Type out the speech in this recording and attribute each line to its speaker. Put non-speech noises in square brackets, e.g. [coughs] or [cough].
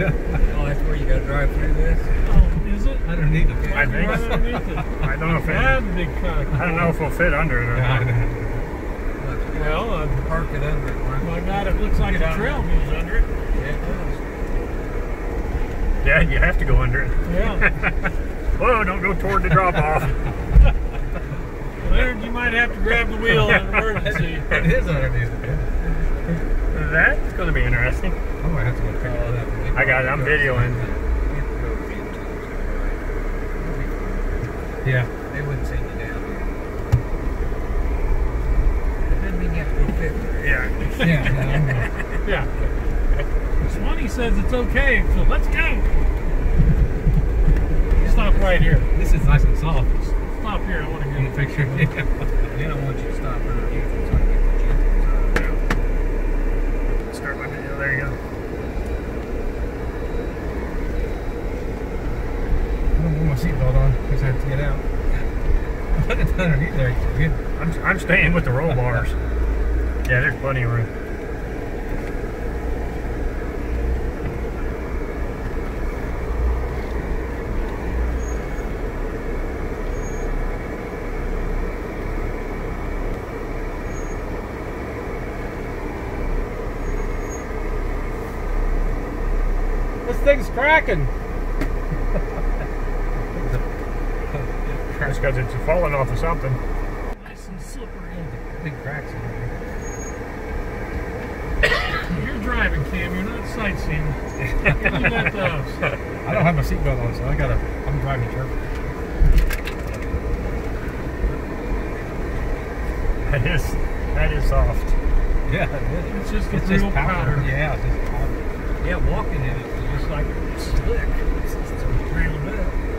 Speaker 1: Oh, that's where you gotta drive through this?
Speaker 2: Oh, is it?
Speaker 3: Underneath it.
Speaker 4: I think.
Speaker 2: Right underneath it.
Speaker 4: I don't know if it,
Speaker 2: That'd be kind of
Speaker 4: I don't know if we'll fit under it or
Speaker 3: Yeah,
Speaker 4: not.
Speaker 2: Well, uh,
Speaker 1: Park it under it, Mark.
Speaker 2: my God, it looks like the trail goes under it.
Speaker 1: Yeah, it does.
Speaker 4: Yeah, you have to go under it.
Speaker 2: Yeah. [laughs]
Speaker 4: Whoa, don't go toward the drop off. [laughs] [laughs]
Speaker 2: Leonard, you might have to grab the wheel in emergency.
Speaker 3: It is underneath it.
Speaker 4: That's going to be interesting.
Speaker 3: Oh, I might have to go pick it
Speaker 1: that
Speaker 3: up.
Speaker 4: I got it. I'm videoing.
Speaker 1: You have to go to the
Speaker 3: Yeah.
Speaker 1: They wouldn't send you down there. That doesn't mean you have to go 50.
Speaker 4: Yeah.
Speaker 3: Yeah.
Speaker 2: Yeah. [laughs] Swanee says it's okay, so let's go. Stop right here.
Speaker 3: This is nice and soft.
Speaker 2: Stop here. I want to get
Speaker 3: the picture. Yeah. [laughs]
Speaker 1: They don't want you to stop underneath it so I get the jams out.
Speaker 4: Start my video. There you go.
Speaker 3: I don't want my seatbelt on because I have to get out. [laughs] But it's underneath there.
Speaker 4: I'm, I'm staying with the roll [laughs] bars. Yeah, there's plenty of room.
Speaker 2: This thing's cracking.
Speaker 4: That's because it's falling off of something.
Speaker 2: Nice and slippery.
Speaker 3: Big cracks in there. [coughs]
Speaker 2: You're driving, Cam. You're not sightseeing. Leave that us.
Speaker 3: I don't have my seatbelt on, so I gotta. I'm driving careful.
Speaker 4: That is that is soft.
Speaker 3: Yeah, it is.
Speaker 2: It's just a
Speaker 3: It's
Speaker 2: real
Speaker 3: just powder.
Speaker 2: powder.
Speaker 3: Yeah, it's just powder.
Speaker 1: Yeah, walking in it is just like slick. It's just a trail up.